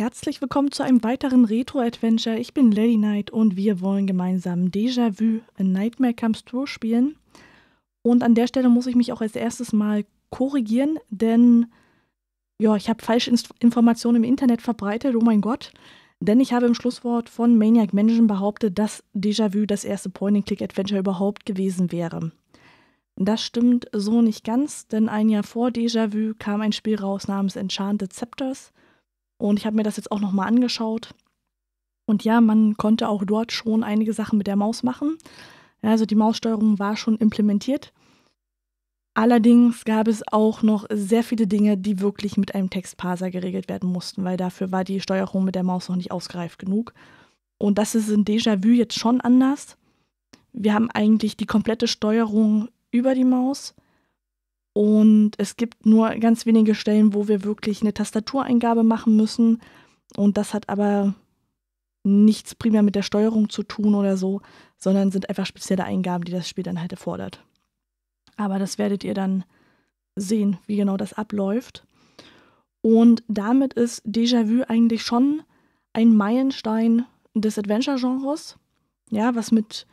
Herzlich willkommen zu einem weiteren Retro-Adventure. Ich bin Lady Knight und wir wollen gemeinsam Déjà-vu A Nightmare Comes True spielen. Und an der Stelle muss ich mich auch als erstes mal korrigieren, denn ja, ich habe falsche Informationen im Internet verbreitet, oh mein Gott. Denn ich habe im Schlusswort von Maniac Mansion behauptet, dass Déjà-vu das erste Point-and-Click-Adventure überhaupt gewesen wäre. Das stimmt so nicht ganz, denn ein Jahr vor Déjà-vu kam ein Spiel raus namens Enchanted Scepters. Und ich habe mir das jetzt auch nochmal angeschaut. Und ja, man konnte auch dort schon einige Sachen mit der Maus machen. Also die Maussteuerung war schon implementiert. Allerdings gab es auch noch sehr viele Dinge, die wirklich mit einem Textparser geregelt werden mussten, weil dafür war die Steuerung mit der Maus noch nicht ausgereift genug. Und das ist in Déjà-vu jetzt schon anders. Wir haben eigentlich die komplette Steuerung über die Maus. Und es gibt nur ganz wenige Stellen, wo wir wirklich eine Tastatureingabe machen müssen. Und das hat aber nichts primär mit der Steuerung zu tun oder so, sondern sind einfach spezielle Eingaben, die das Spiel dann halt erfordert. Aber das werdet ihr dann sehen, wie genau das abläuft. Und damit ist Déjà-vu eigentlich schon ein Meilenstein des Adventure-Genres. Ja, was mit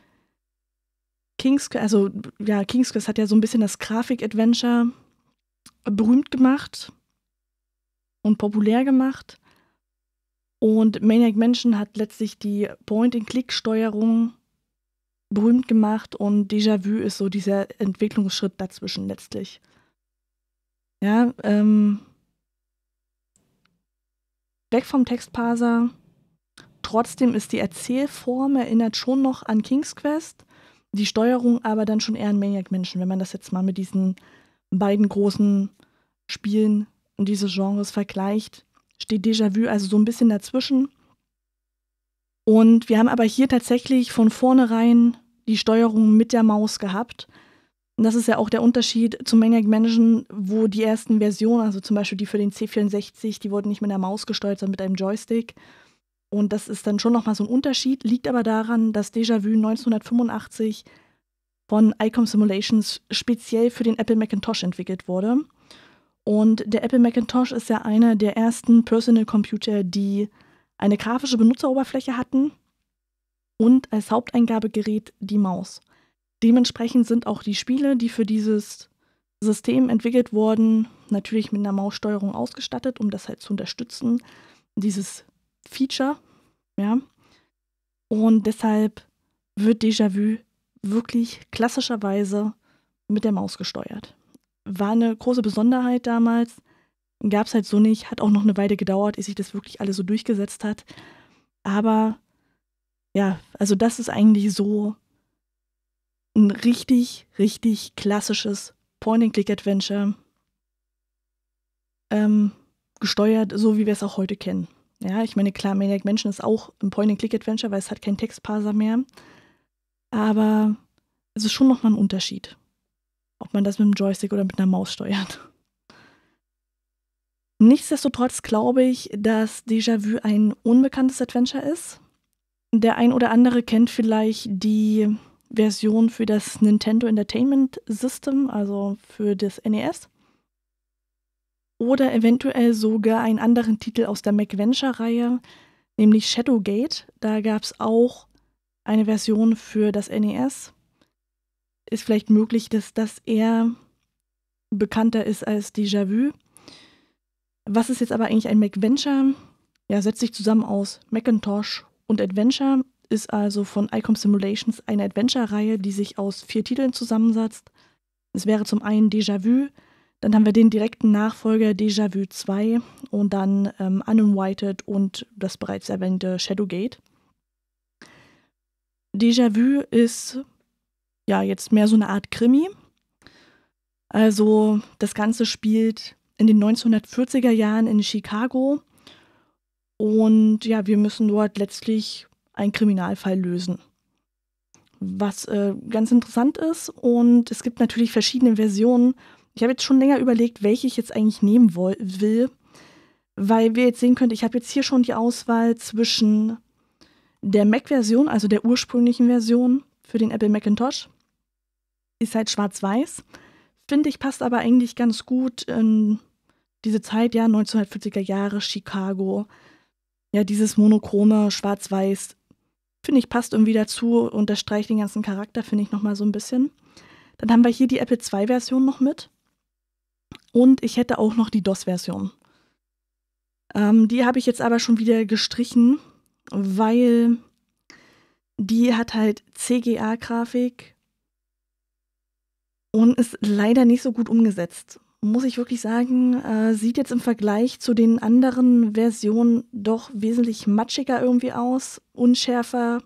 King's, also ja, King's Quest hat ja so ein bisschen das Grafik-Adventure berühmt gemacht und populär gemacht. Und Maniac Mansion hat letztlich die Point-and-Click-Steuerung berühmt gemacht und Déjà-vu ist so dieser Entwicklungsschritt dazwischen letztlich. Ja, ähm, weg vom Textparser. Trotzdem ist die Erzählform erinnert schon noch an King's Quest die Steuerung aber dann schon eher ein Maniac-Menschen, wenn man das jetzt mal mit diesen beiden großen Spielen und dieses Genres vergleicht, steht Déjà-vu also so ein bisschen dazwischen. Und wir haben aber hier tatsächlich von vornherein die Steuerung mit der Maus gehabt. Und das ist ja auch der Unterschied zum Maniac Mansion, wo die ersten Versionen, also zum Beispiel die für den C64, die wurden nicht mit der Maus gesteuert, sondern mit einem Joystick. Und das ist dann schon nochmal so ein Unterschied, liegt aber daran, dass Déjà-vu 1985 von ICOM Simulations speziell für den Apple Macintosh entwickelt wurde. Und der Apple Macintosh ist ja einer der ersten Personal Computer, die eine grafische Benutzeroberfläche hatten und als Haupteingabegerät die Maus. Dementsprechend sind auch die Spiele, die für dieses System entwickelt wurden, natürlich mit einer Maussteuerung ausgestattet, um das halt zu unterstützen. Dieses Feature, ja. Und deshalb wird Déjà-vu wirklich klassischerweise mit der Maus gesteuert. War eine große Besonderheit damals. Gab es halt so nicht, hat auch noch eine Weile gedauert, ehe sich das wirklich alles so durchgesetzt hat. Aber ja, also das ist eigentlich so ein richtig, richtig klassisches Point-and-Click-Adventure. Ähm, gesteuert, so wie wir es auch heute kennen. Ja, ich meine, klar, Maniac Mansion ist auch ein Point-and-Click-Adventure, weil es hat keinen Textparser mehr. Aber es ist schon nochmal ein Unterschied, ob man das mit einem Joystick oder mit einer Maus steuert. Nichtsdestotrotz glaube ich, dass Déjà-vu ein unbekanntes Adventure ist. Der ein oder andere kennt vielleicht die Version für das Nintendo Entertainment System, also für das NES. Oder eventuell sogar einen anderen Titel aus der MacVenture-Reihe, nämlich Shadowgate. Da gab es auch eine Version für das NES. Ist vielleicht möglich, dass das eher bekannter ist als Déjà-vu. Was ist jetzt aber eigentlich ein MacVenture? Ja, setzt sich zusammen aus Macintosh und Adventure, ist also von ICOM Simulations eine Adventure-Reihe, die sich aus vier Titeln zusammensetzt. Es wäre zum einen Déjà-vu, dann haben wir den direkten Nachfolger Déjà-vu 2 und dann ähm, Uninvited und das bereits erwähnte Shadowgate. Déjà-vu ist ja jetzt mehr so eine Art Krimi. Also das Ganze spielt in den 1940er Jahren in Chicago und ja, wir müssen dort letztlich einen Kriminalfall lösen. Was äh, ganz interessant ist und es gibt natürlich verschiedene Versionen ich habe jetzt schon länger überlegt, welche ich jetzt eigentlich nehmen will, weil wir jetzt sehen können, ich habe jetzt hier schon die Auswahl zwischen der Mac-Version, also der ursprünglichen Version für den Apple Macintosh. Ist halt schwarz-weiß. Finde ich, passt aber eigentlich ganz gut in diese Zeit, ja, 1940er Jahre, Chicago. ja, dieses monochrome Schwarz-Weiß, finde ich, passt irgendwie dazu, unterstreicht den ganzen Charakter, finde ich nochmal so ein bisschen. Dann haben wir hier die Apple II-Version noch mit. Und ich hätte auch noch die DOS-Version. Ähm, die habe ich jetzt aber schon wieder gestrichen, weil die hat halt CGA-Grafik und ist leider nicht so gut umgesetzt. Muss ich wirklich sagen, äh, sieht jetzt im Vergleich zu den anderen Versionen doch wesentlich matschiger irgendwie aus, unschärfer.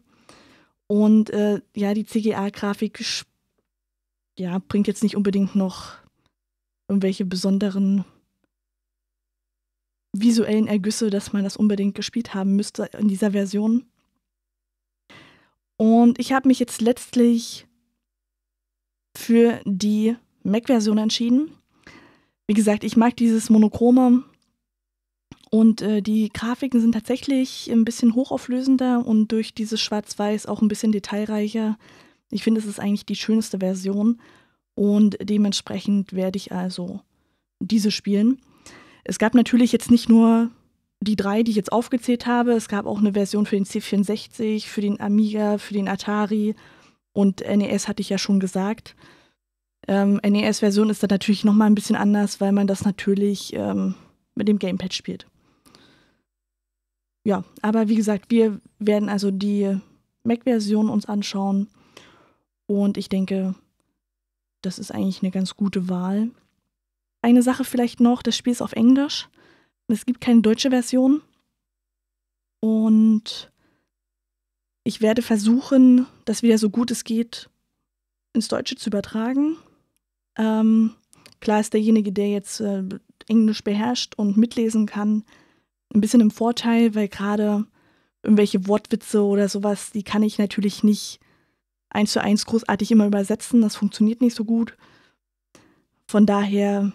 Und äh, ja, die CGA-Grafik ja, bringt jetzt nicht unbedingt noch irgendwelche besonderen visuellen Ergüsse, dass man das unbedingt gespielt haben müsste in dieser Version. Und ich habe mich jetzt letztlich für die Mac-Version entschieden. Wie gesagt, ich mag dieses Monochrome und äh, die Grafiken sind tatsächlich ein bisschen hochauflösender und durch dieses Schwarz-Weiß auch ein bisschen detailreicher. Ich finde, es ist eigentlich die schönste Version und dementsprechend werde ich also diese spielen. Es gab natürlich jetzt nicht nur die drei, die ich jetzt aufgezählt habe. Es gab auch eine Version für den C64, für den Amiga, für den Atari und NES hatte ich ja schon gesagt. Ähm, NES-Version ist dann natürlich nochmal ein bisschen anders, weil man das natürlich ähm, mit dem Gamepad spielt. Ja, aber wie gesagt, wir werden also die Mac-Version uns anschauen und ich denke, das ist eigentlich eine ganz gute Wahl. Eine Sache vielleicht noch, das Spiel ist auf Englisch. Es gibt keine deutsche Version. Und ich werde versuchen, das wieder so gut es geht ins Deutsche zu übertragen. Ähm, klar ist derjenige, der jetzt äh, Englisch beherrscht und mitlesen kann, ein bisschen im Vorteil, weil gerade irgendwelche Wortwitze oder sowas, die kann ich natürlich nicht eins zu eins großartig immer übersetzen. Das funktioniert nicht so gut. Von daher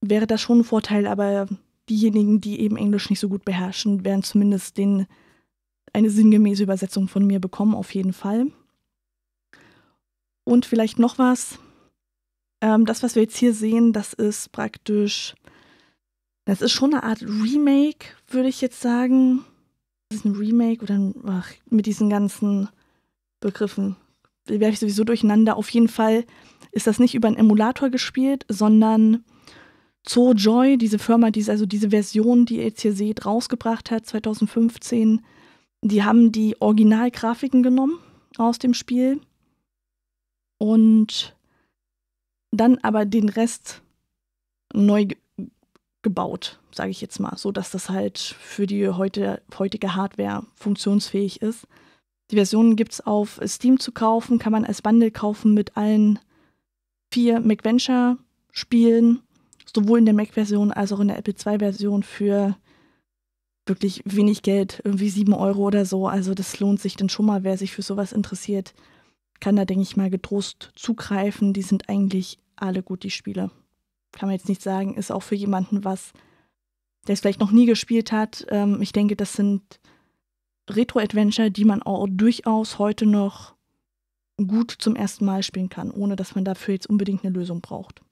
wäre das schon ein Vorteil, aber diejenigen, die eben Englisch nicht so gut beherrschen, werden zumindest den, eine sinngemäße Übersetzung von mir bekommen, auf jeden Fall. Und vielleicht noch was. Ähm, das, was wir jetzt hier sehen, das ist praktisch, das ist schon eine Art Remake, würde ich jetzt sagen. Das ist ein Remake oder ein, ach, mit diesen ganzen Begriffen werfe ich sowieso durcheinander. Auf jeden Fall ist das nicht über einen Emulator gespielt, sondern ZooJoy, diese Firma, die also diese Version, die ihr jetzt hier seht, rausgebracht hat, 2015, die haben die Originalgrafiken genommen aus dem Spiel und dann aber den Rest neu ge gebaut, sage ich jetzt mal, so dass das halt für die heute, heutige Hardware funktionsfähig ist. Die Version gibt es auf Steam zu kaufen, kann man als Bundle kaufen mit allen vier MacVenture-Spielen sowohl in der Mac-Version als auch in der Apple II-Version für wirklich wenig Geld, irgendwie 7 Euro oder so. Also das lohnt sich dann schon mal, wer sich für sowas interessiert, kann da, denke ich mal, getrost zugreifen. Die sind eigentlich alle gut, die Spiele. Kann man jetzt nicht sagen, ist auch für jemanden was, der es vielleicht noch nie gespielt hat. Ähm, ich denke, das sind Retro-Adventure, die man auch durchaus heute noch gut zum ersten Mal spielen kann, ohne dass man dafür jetzt unbedingt eine Lösung braucht.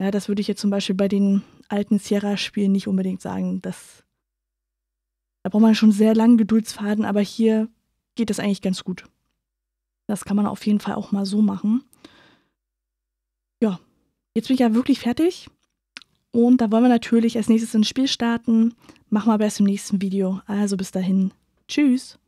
Ja, das würde ich jetzt zum Beispiel bei den alten Sierra-Spielen nicht unbedingt sagen. Das, da braucht man schon sehr langen Geduldsfaden, aber hier geht das eigentlich ganz gut. Das kann man auf jeden Fall auch mal so machen. Ja, jetzt bin ich ja wirklich fertig. Und da wollen wir natürlich als nächstes ins Spiel starten. Machen wir aber erst im nächsten Video. Also bis dahin. Tschüss.